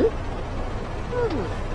ん